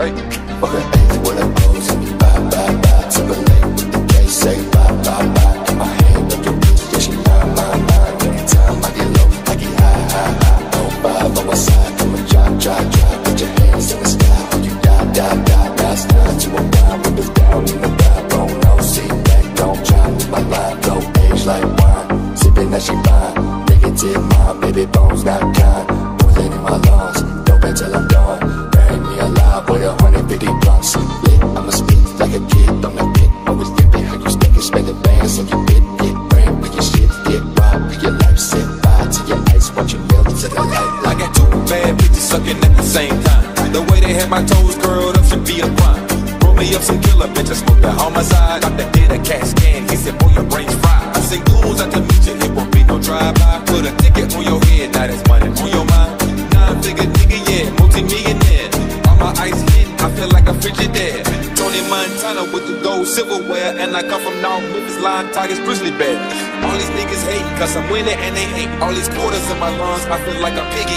Hey, fuck hey, you wanna pose? Bye, bye, bye, to the with the say bye. I'm winning and they hate all these quarters in my lungs. I feel like a pig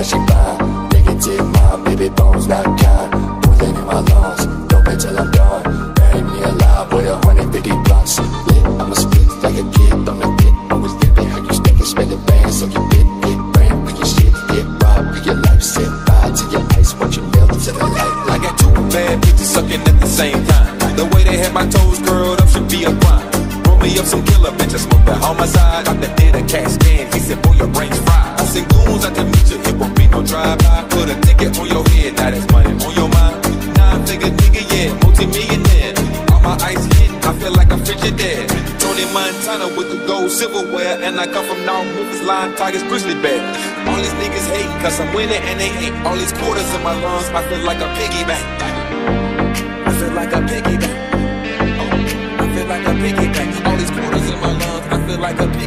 andas like it's grizzly bear. All these niggas hating cause I'm winning and they hate. All these quarters in my lungs, I feel like a piggyback. I feel like a piggyback. Oh, I feel like a piggyback. All these quarters in my lungs, I feel like a piggyback.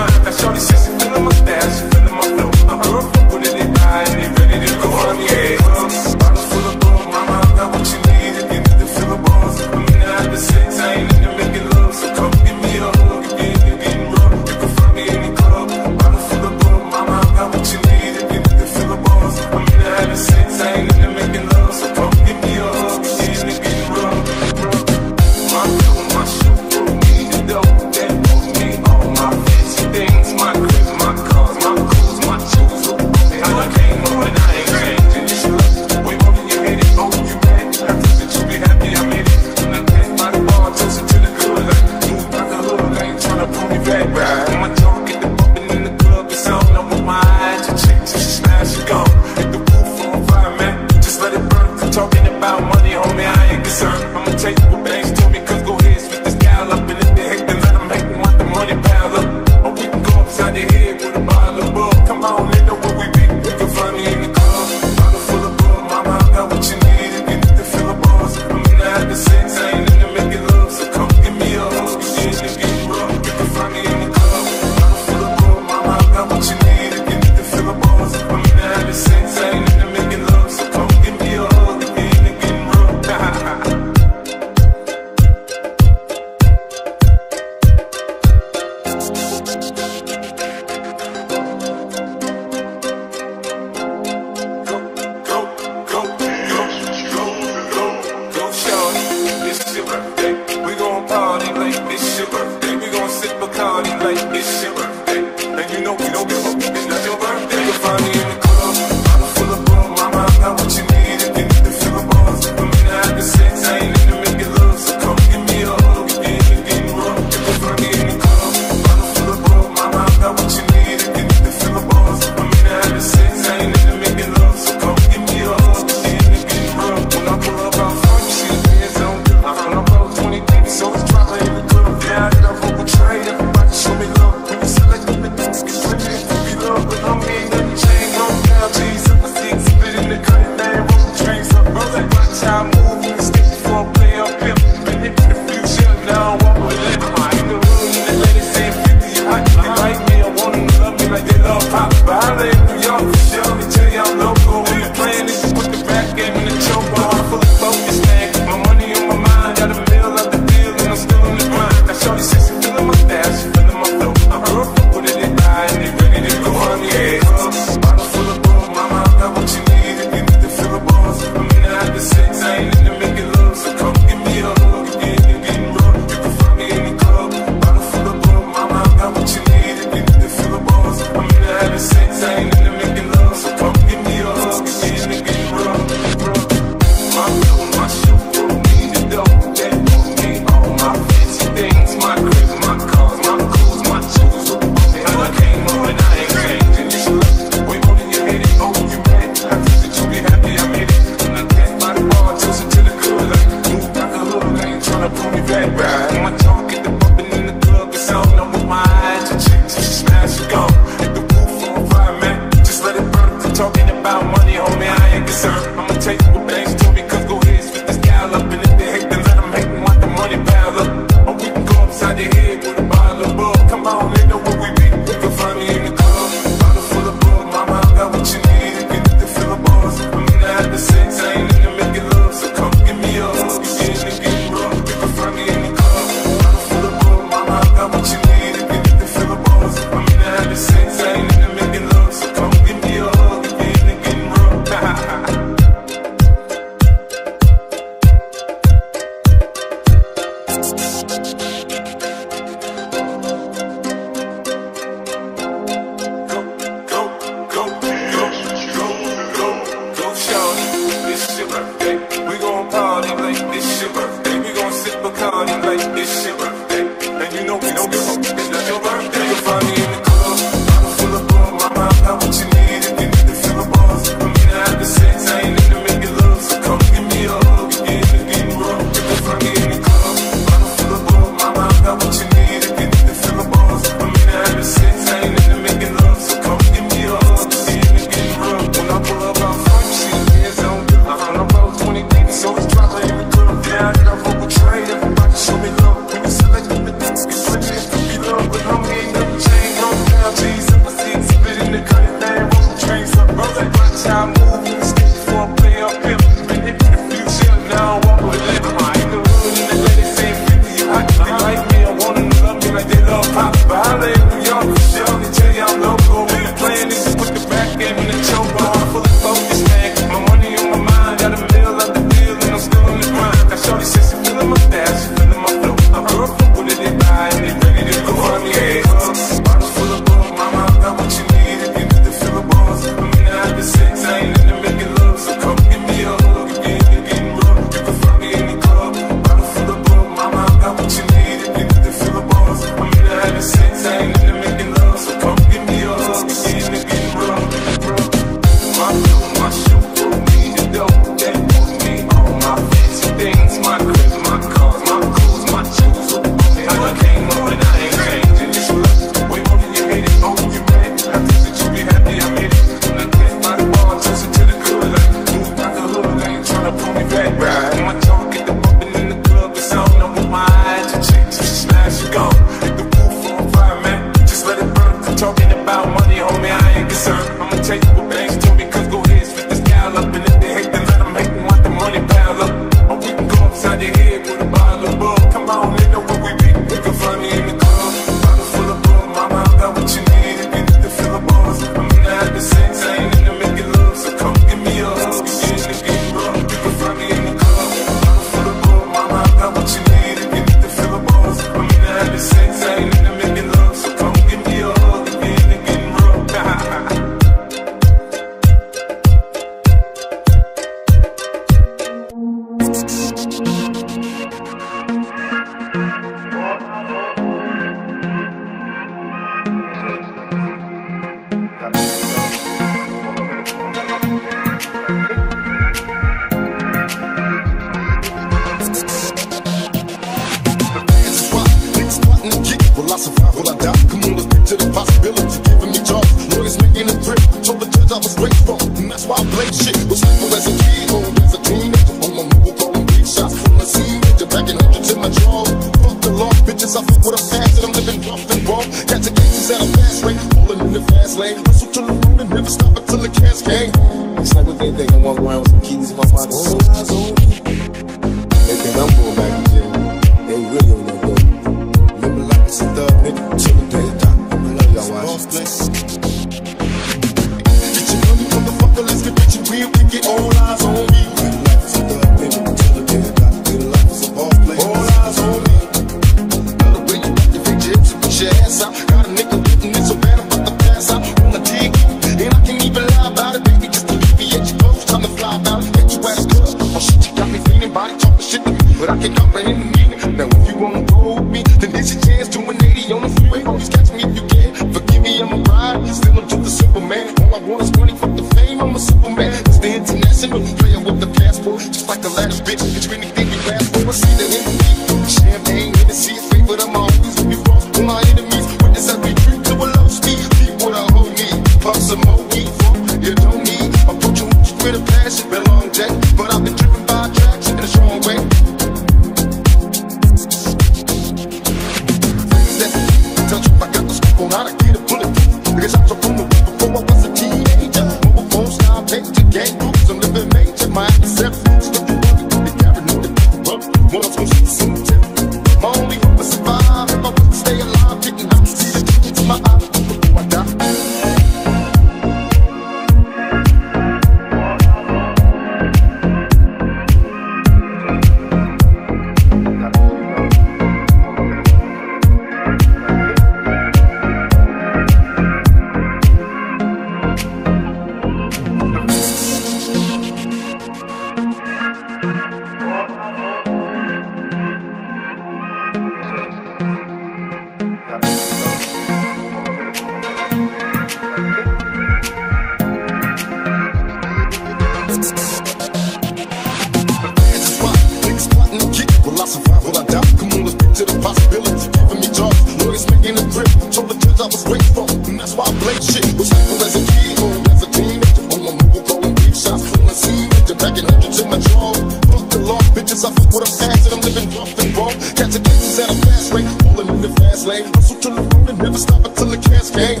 Bitches, I fuck with them fast and I'm living rough and raw. Catching kittens at a fast rate, falling in the fast lane. Hustle to the road and never stop until the cash came.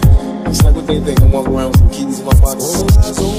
It's like what they I'm walking around with some keys in my pocket.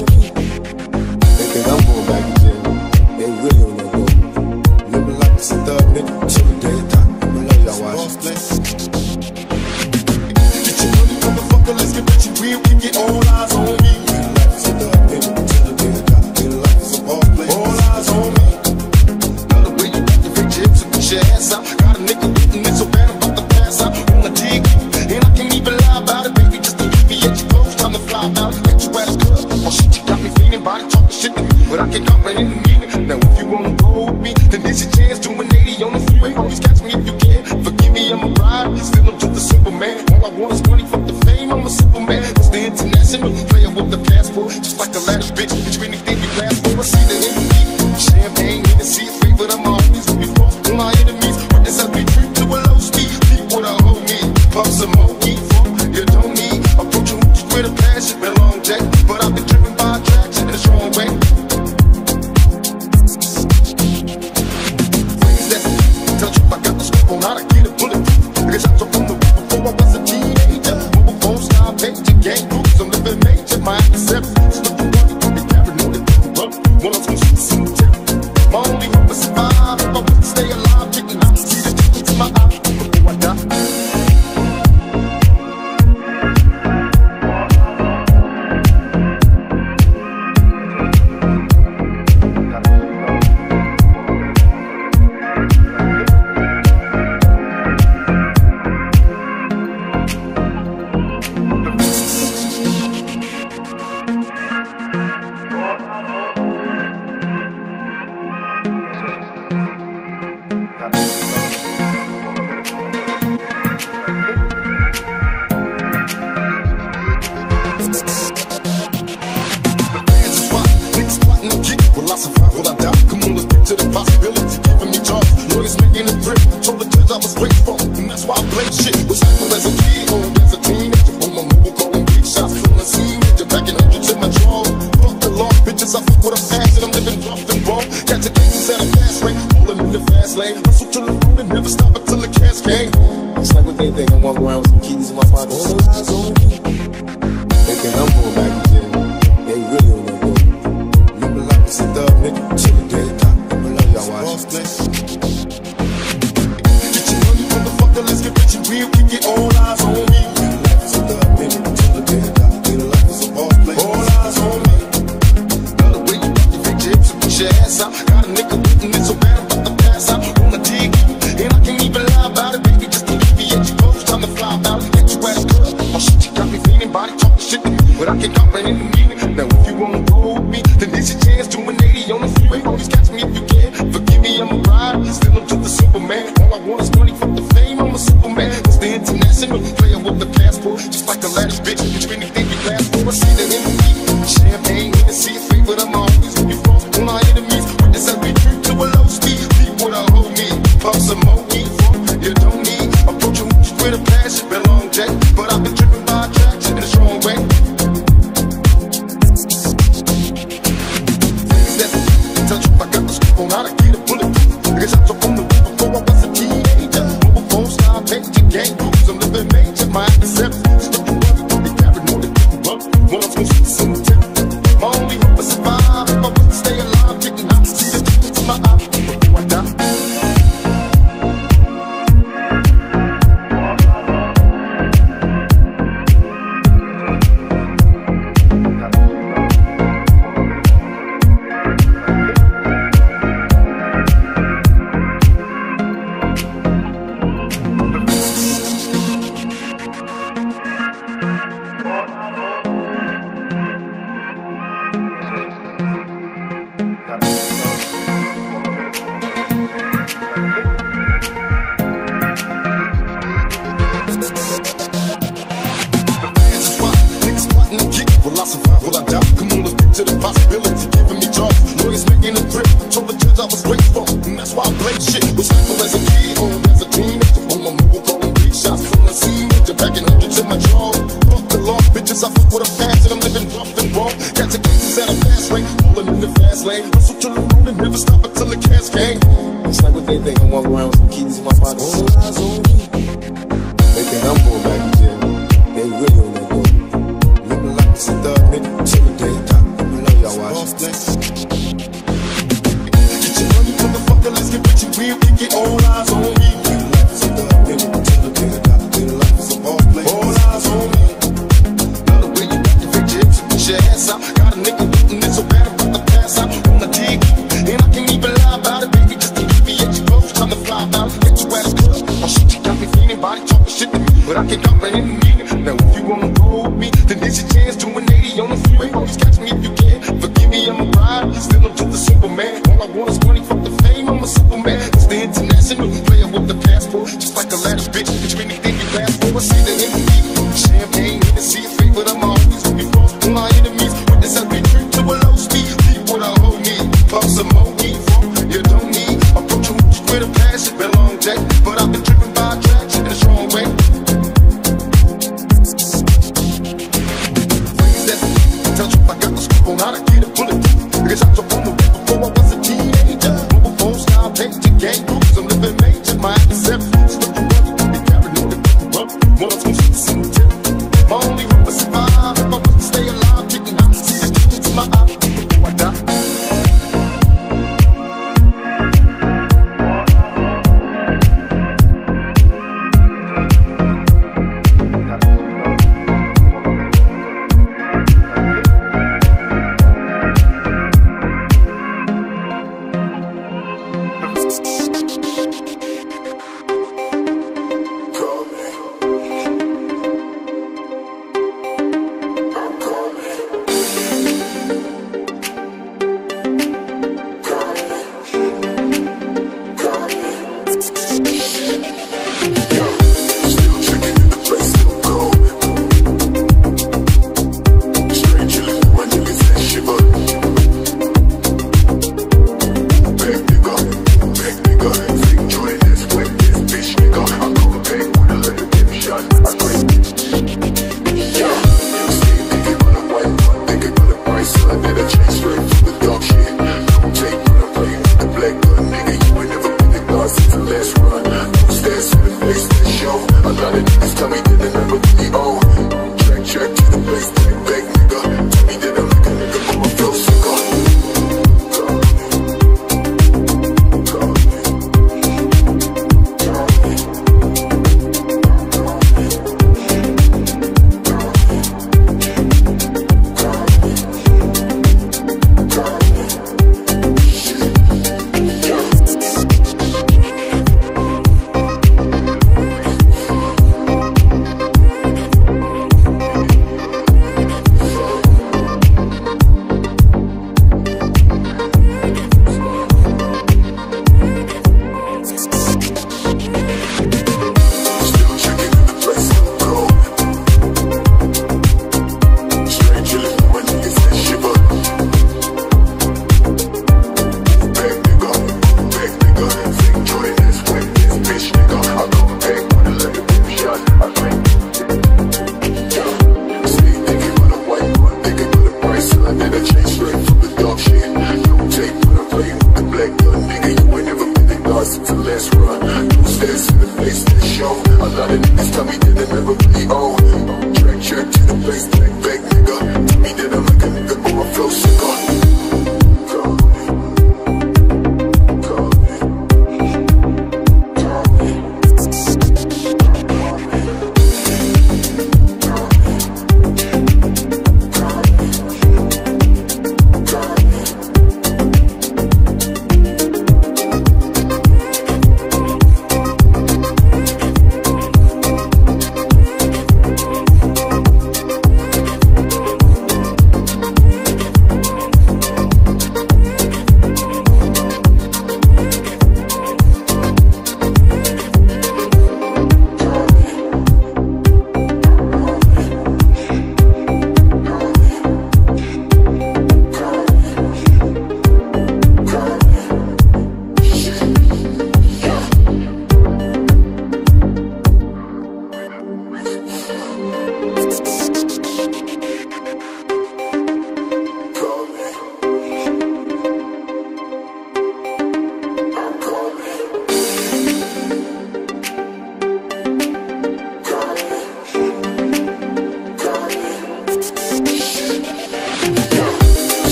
Possibility giving me jobs. Lawyers making a grip. Told the judge I was grateful. And that's why I play shit. Was simple as a kid.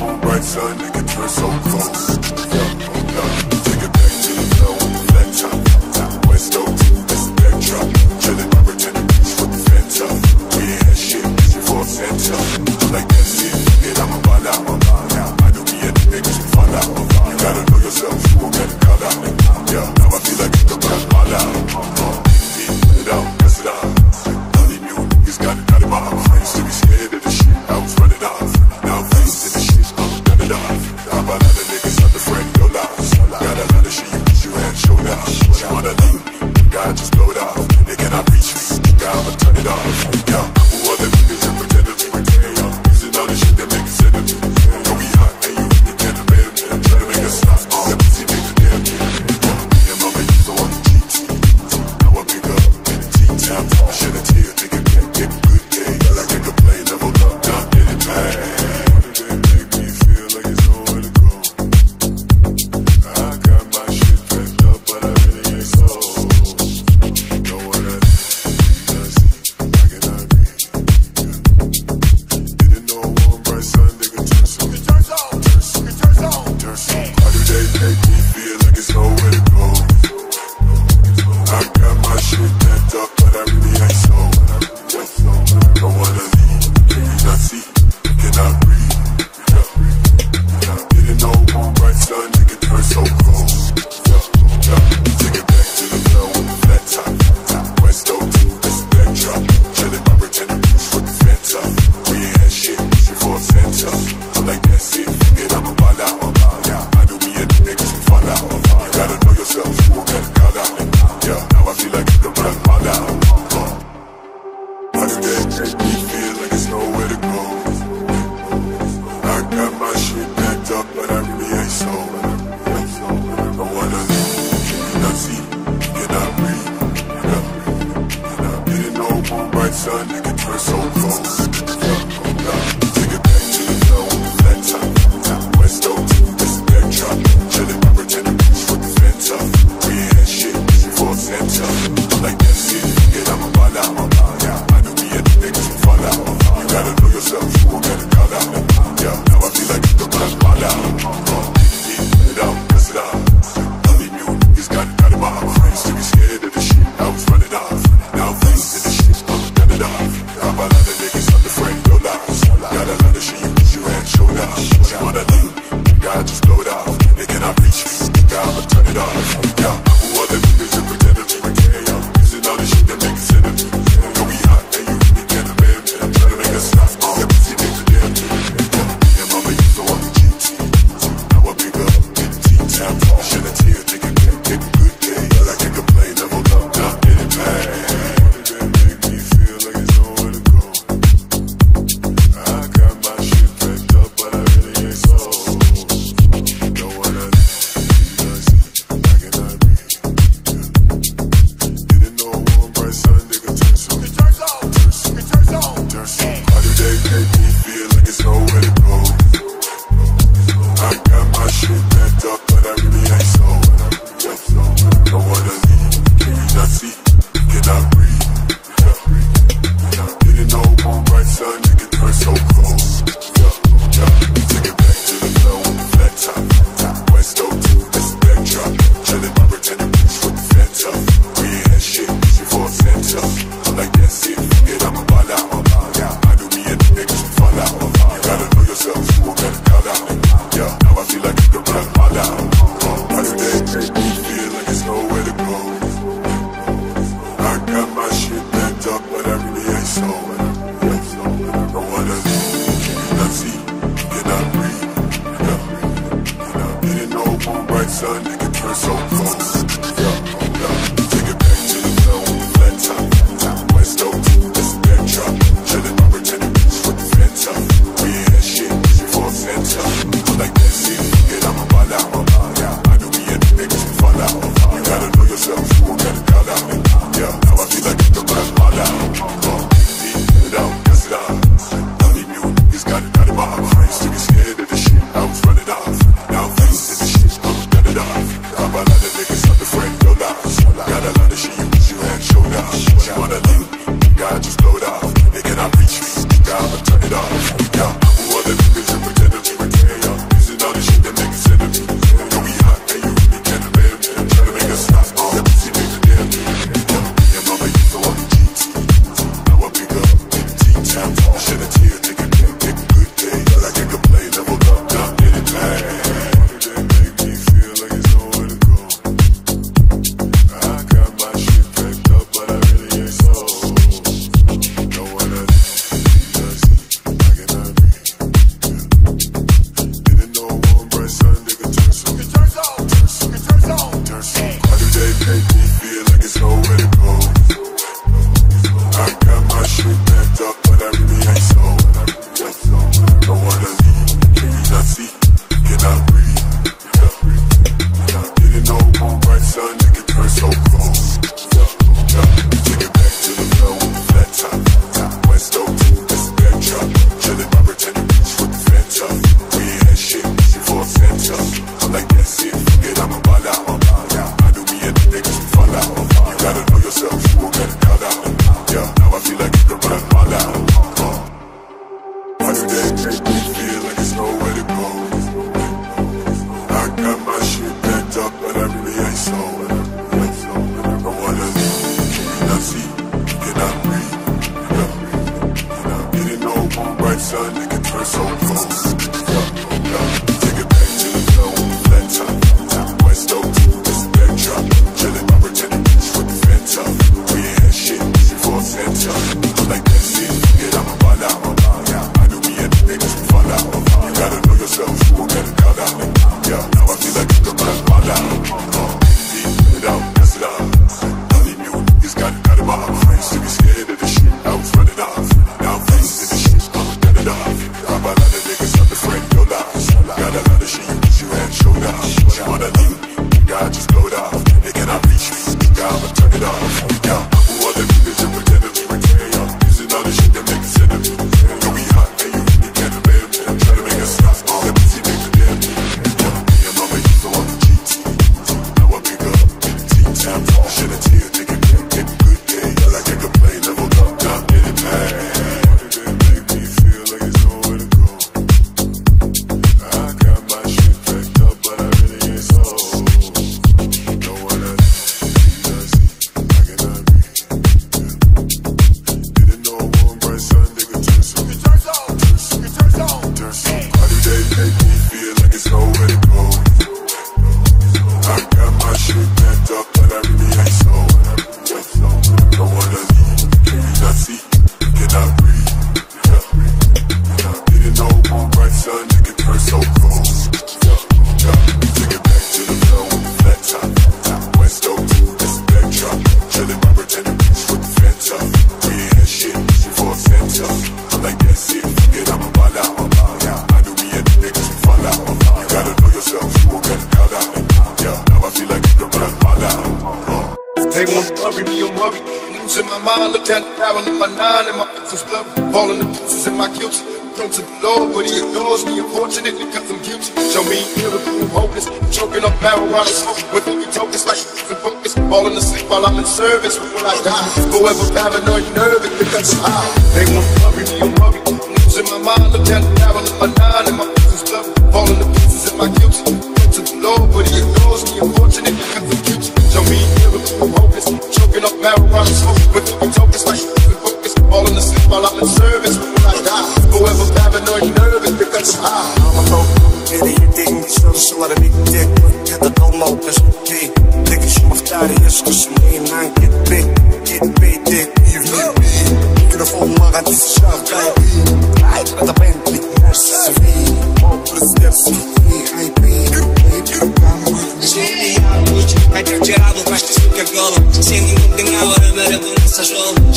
Son, nigga, turn so close. like that.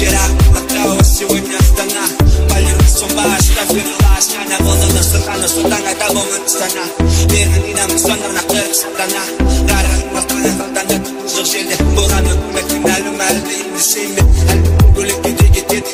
вчера Отправилась сегодня Астана Полина Сумба, оставь Ашня на волну на сутана, на сутана Табумен сана Мирнинам сонар на кыр сатана Дарын мақтана кете-кете, кетеді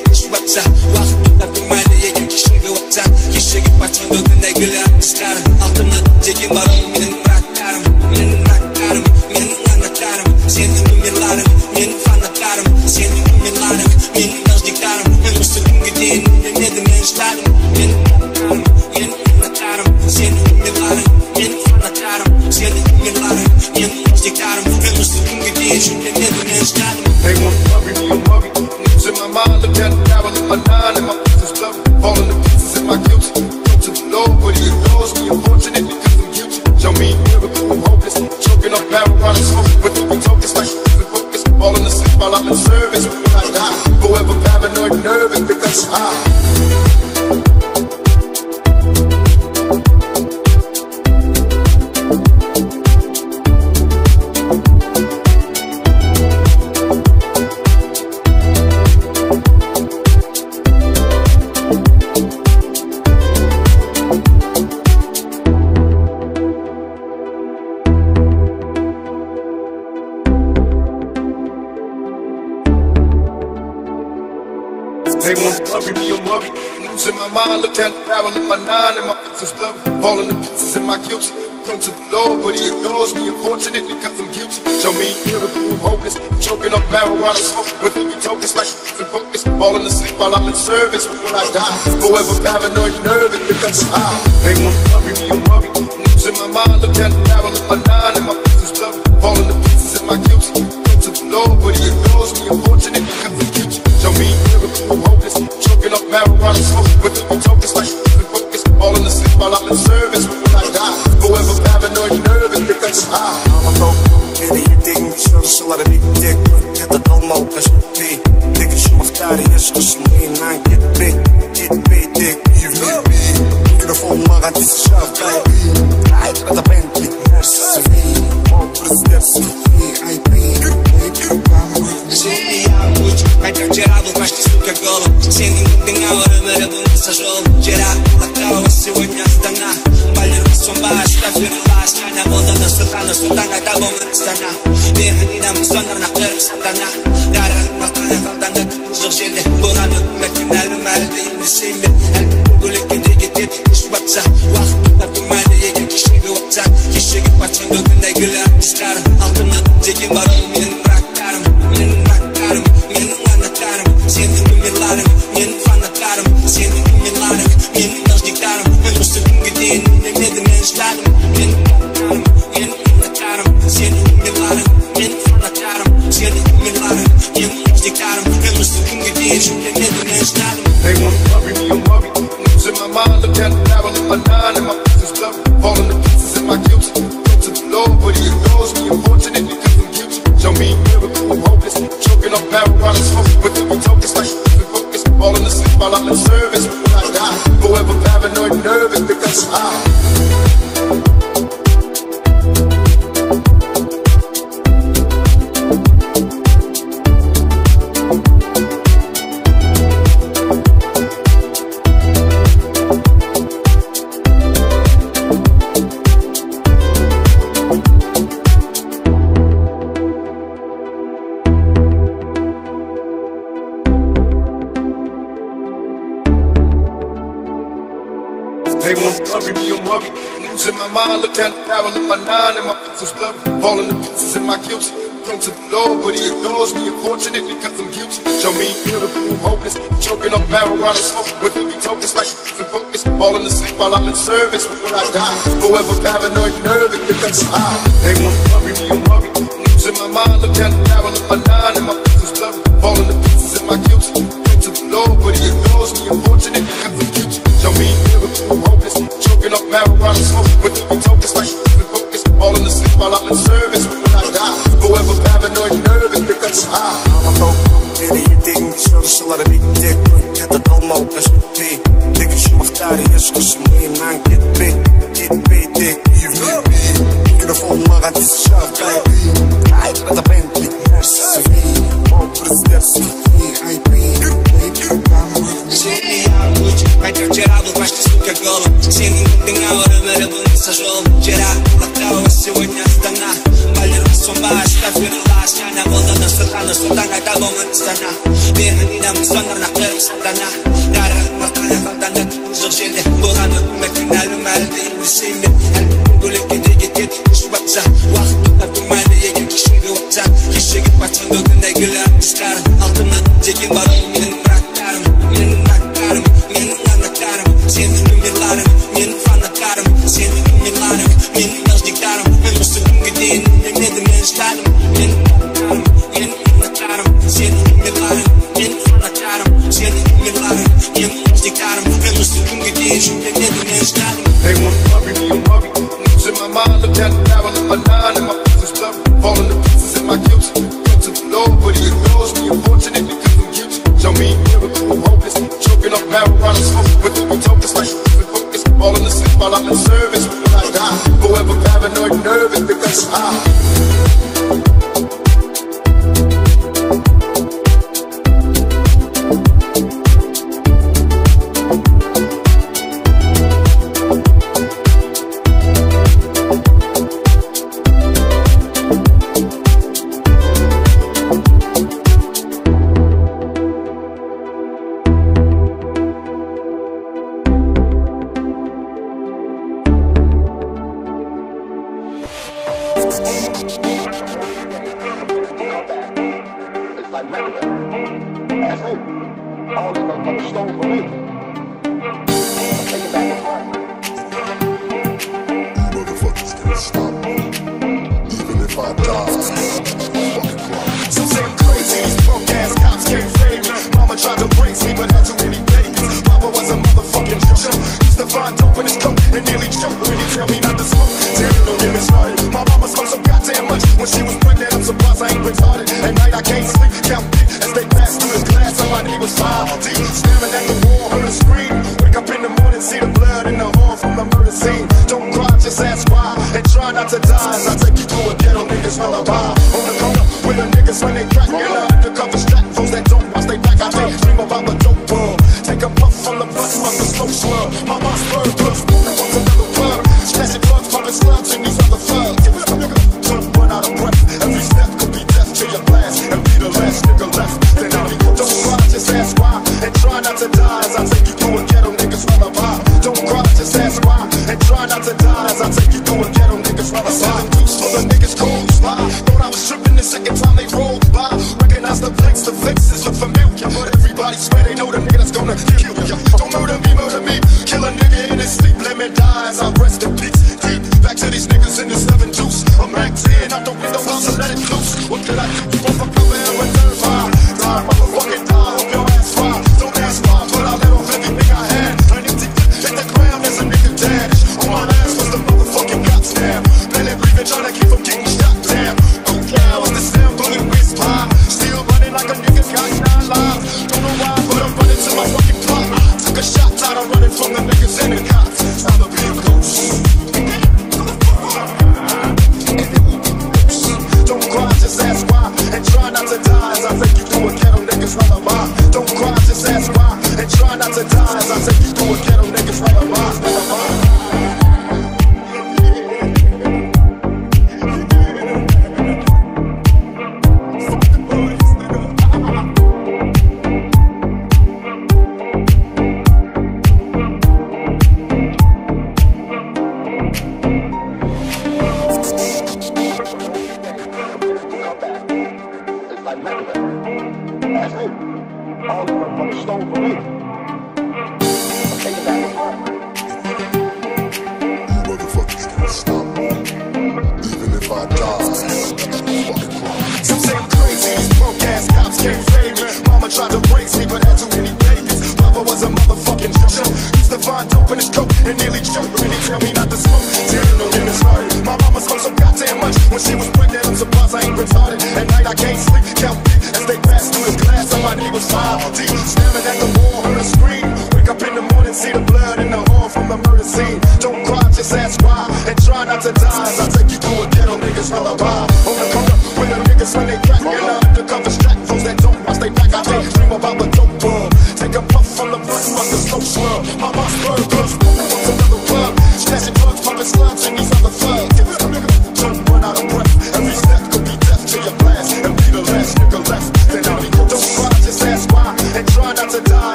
Ausgeschnitten.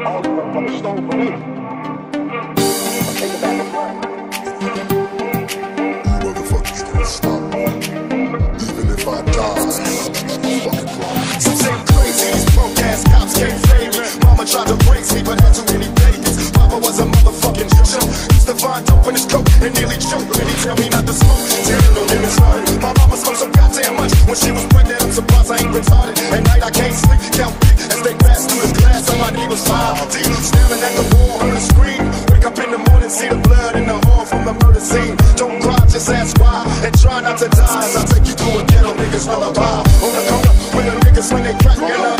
it. You motherfuckers can't stop me. Even if I die, say crazy, these ass cops can't save me. Mama tried to me, but. Papa was a. Used to find dope in his and nearly choked. Tell me not to smoke. My mama smoked so goddamn much. When she was pregnant, I'm surprised I ain't retarded. At night, I can't sleep. Count big was five. Till staring at the wall, heard a scream. Wake up in the morning, see the blood in the hall from the murder scene. Don't cry, just ask why. And try not to die as I take you to a ghetto niggas lullaby. On the corner, when the niggas when they crack and I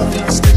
how I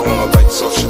she like it. So seductive.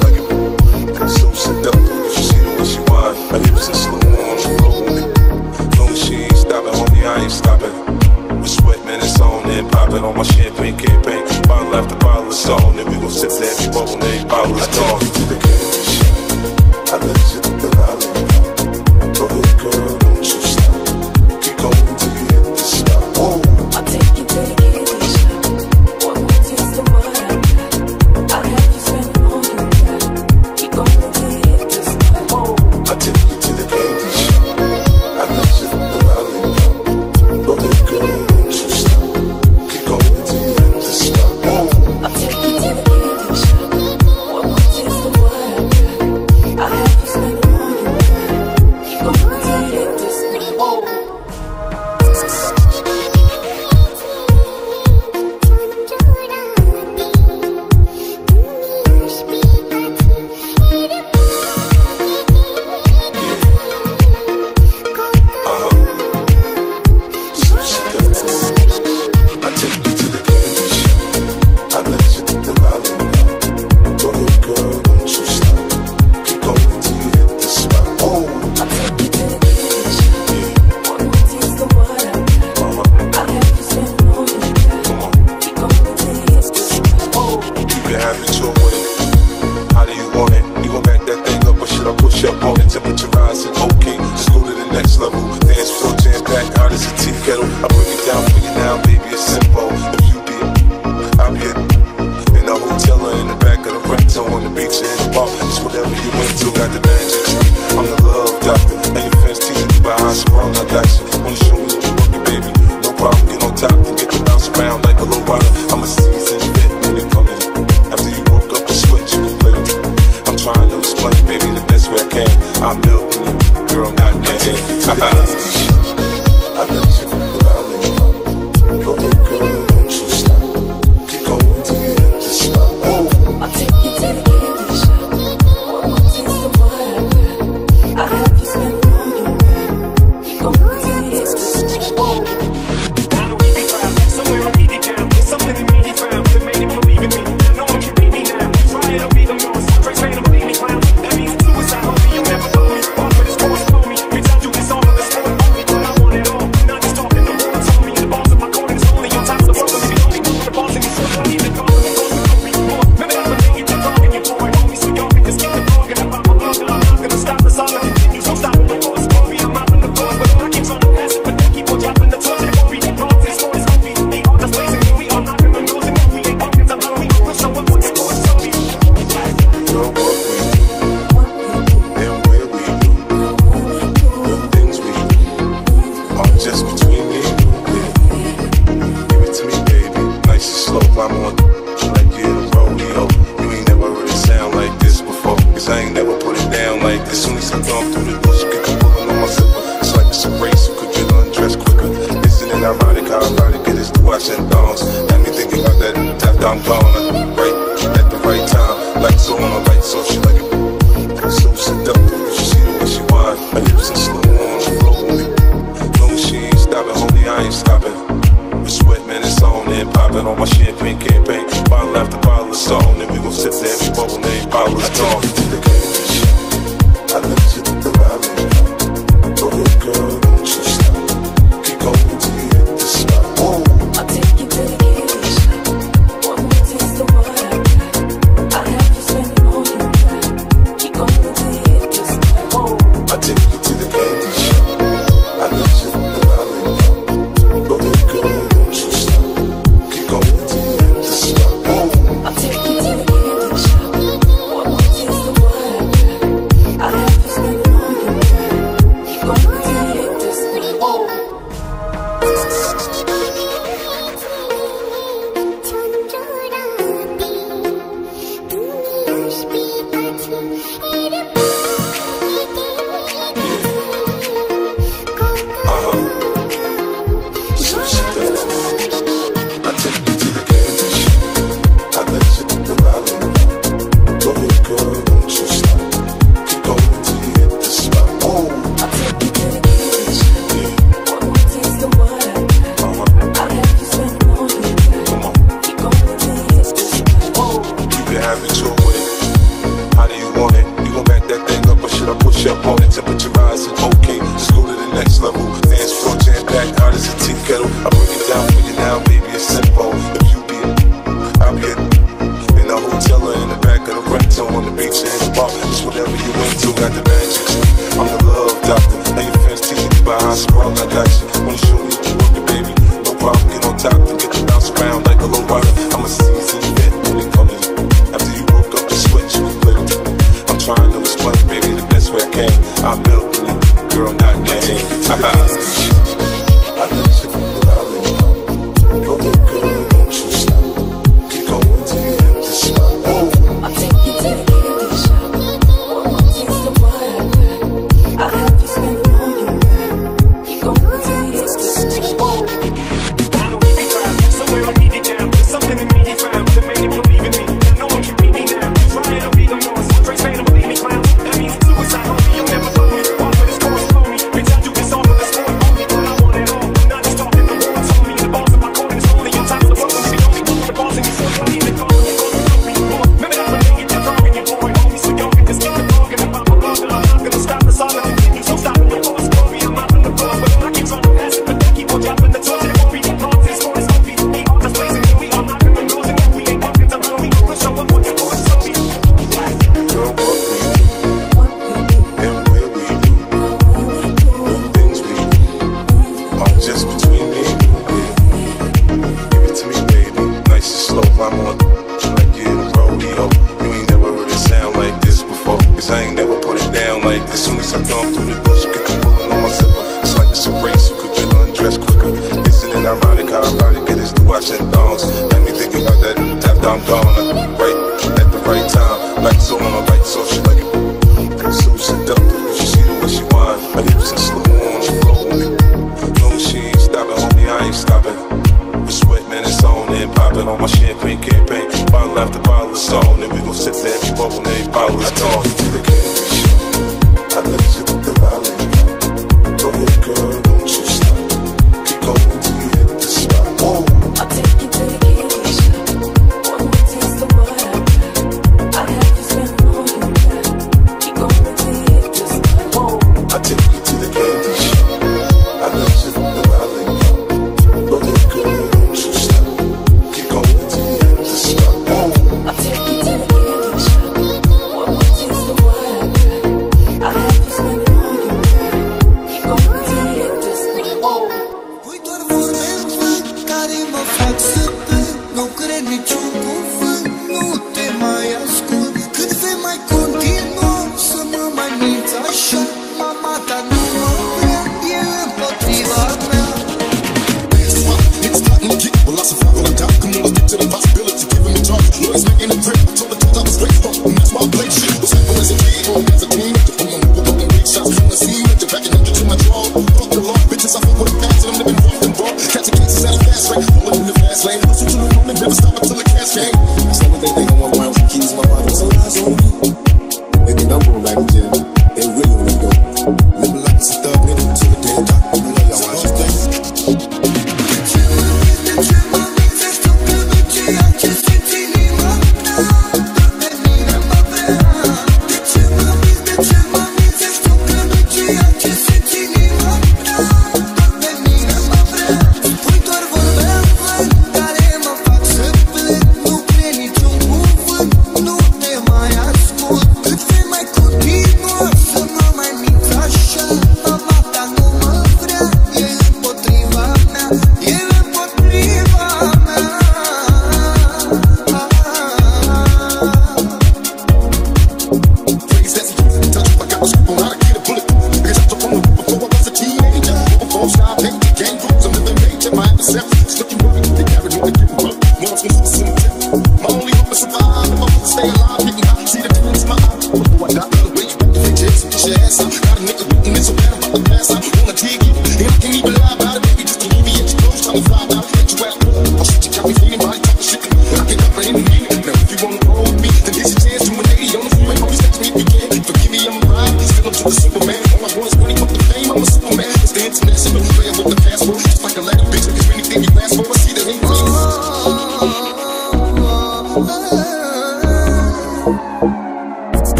My intercept.